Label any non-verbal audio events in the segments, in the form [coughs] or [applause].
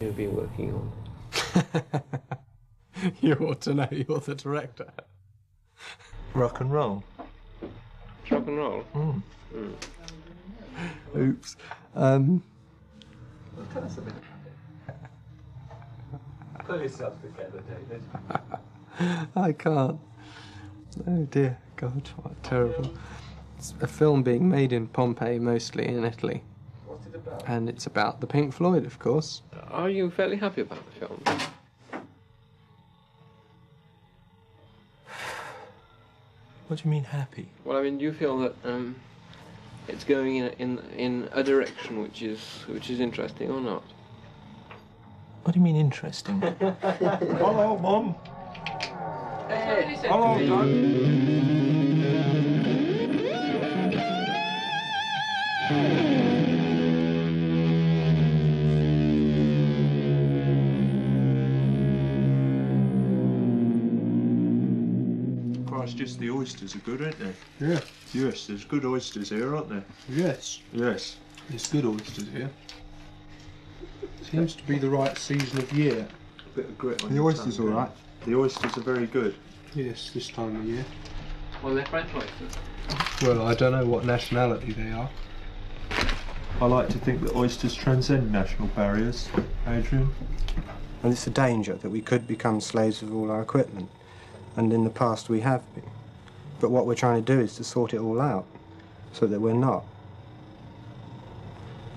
you've been working on? [laughs] you ought to know you're the director. Rock and roll. Rock and roll? Mm. Oops. Um, Tell us a bit Pull yourself together, David. [laughs] I can't. Oh dear, God, what terrible. It's a film being made in Pompeii, mostly in Italy. What's it about? And it's about the Pink Floyd, of course. Are you fairly happy about the film? What do you mean happy? Well, I mean, do you feel that um, it's going in, in in a direction which is which is interesting or not? What do you mean interesting? [laughs] Hello, Mum. Hey. Hello, Christ, [laughs] just the oysters are good, aren't they? Yeah. Yes, there's good oysters here, aren't there? Yes. Yes. There's good oysters here. Seems to be the right season of year. A bit of grit on The your oysters tongue, all yeah. right. The oysters are very good. Yes, this time of year. Well, they're French oysters. Well, I don't know what nationality they are. I like to think that oysters transcend national barriers, Adrian. And it's a danger that we could become slaves of all our equipment. And in the past we have been. But what we're trying to do is to sort it all out so that we're not.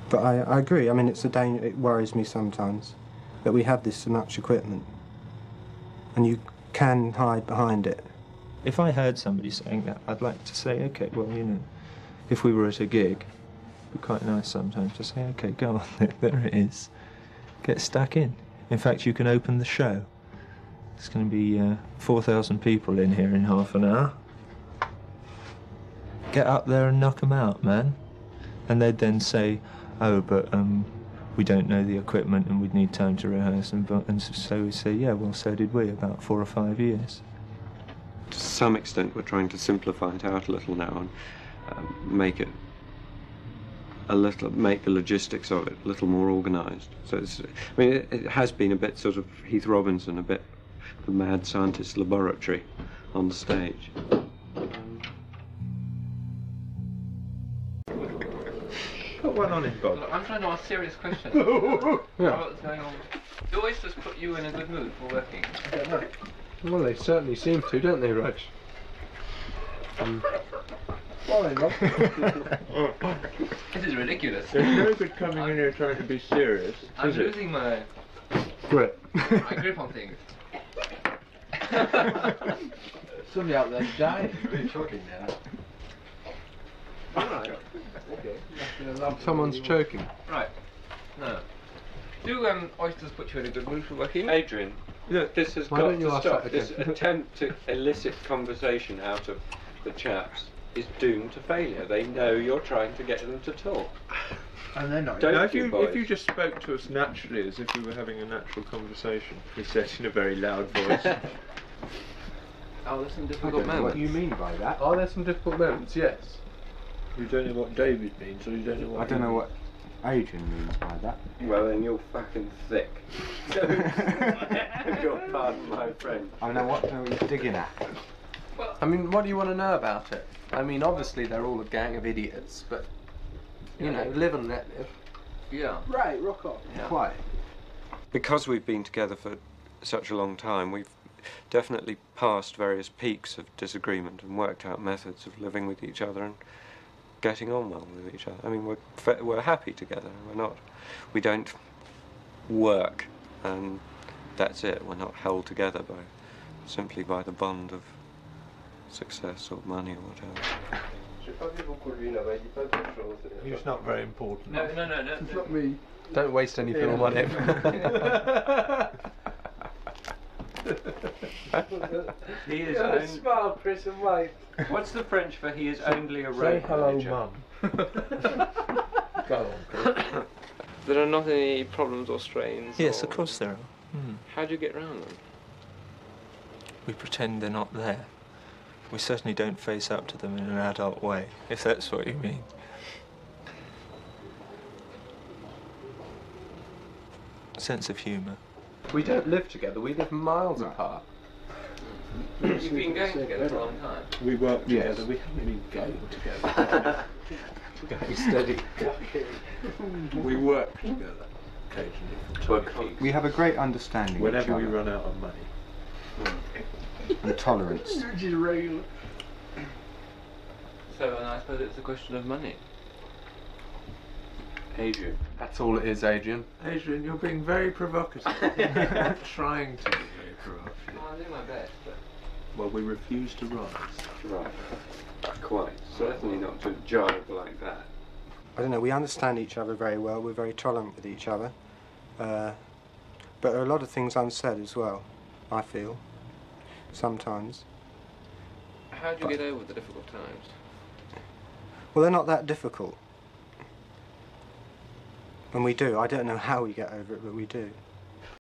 But I, I agree. I mean, it's a danger. It worries me sometimes that we have this much equipment, and you can hide behind it. If I heard somebody saying that, I'd like to say, okay, well, you know, if we were at a gig, it'd be quite nice sometimes to say, okay, go on, there, [laughs] there it is. Get stuck in. In fact, you can open the show. There's going to be uh, 4,000 people in here in half an hour. Get up there and knock them out, man. And they'd then say, oh, but um, we don't know the equipment and we'd need time to rehearse. And, and so we say, yeah, well, so did we, about four or five years. to some extent, we're trying to simplify it out a little now and um, make it a little, make the logistics of it a little more organised. So it's, I mean, it, it has been a bit sort of Heath Robinson, a bit the mad scientist laboratory on the stage. Put one on it, Bob. Look, I'm trying to ask serious questions. [laughs] Yeah. What's going on? Do oysters put you in a good mood for working? I don't know. Well, they certainly seem to, don't they, Rog? Um, This is ridiculous. There's no good coming in here trying to be serious, I'm is it? losing my, great. my grip on things. [laughs] Somebody out there died. dying. choking now. Alright. Okay. Someone's choking. Right. No. Do um, oysters put you in a good mood for working? Adrian, look, this has Why got don't you to ask stop. that This again? attempt to elicit conversation out of the chaps is doomed to failure. They know you're trying to get them to talk. And they're not. Don't Now, if you, you boys? if you just spoke to us naturally as if we were having a natural conversation, he said in a very loud voice. [laughs] Oh, there's some I difficult don't know moments. what do you mean by that. Oh, are there some difficult moments? Yes. you don't know what David means, or you don't know what. I don't know what Adrian means by that. Well, then you're fucking thick. [laughs] [laughs] if you'll pardon my friend. I know what are you digging at. I mean, what do you want to know about it? I mean, obviously they're all a gang of idiots, but you know, live and let live. Yeah. Right, rock on. Quite. Because we've been together for such a long time, we've definitely passed various peaks of disagreement and worked out methods of living with each other and getting on well with each other. I mean, we're we're happy together. We're not. We don't work, and that's it. We're not held together by simply by the bond of success or money or whatever. [laughs] He's not very important. No, no, no, no. It's not me. Don't waste any film on him. [laughs] He is Have a smile, Chris, and wave. What's the French for he is only a Say hello, mum. [laughs] Go on, Chris. [coughs] There are not any problems or strains. Yes, or- of course there are. Hmm. How do you get around them? We pretend they're not there. We certainly don't face up to them in an adult way, if that's what you mean. sense of humour. We don't live together. We live miles apart. You've been going together for a long time. We work Yes. together. We haven't been going together. [laughs] Going steady. we work together occasionally. We have a great understanding of each Whenever we run out of money. Hmm. And tolerance. [laughs] Which is regular. So, and I suppose it's a question of money. Adrian. That's all it is, Adrian. Adrian, you're being very provocative. [laughs] I'm trying to be very provocative. I'll do my best, but. Well, we refuse to rise. Right. Quite. Certainly not to jive like that. I don't know, we understand each other very well, we're very tolerant with each other. Uh, but there are a lot of things unsaid as well, I feel, sometimes. How do you get over the difficult times? Well, they're not that difficult. When we do, I don't know how we get over it, but we do.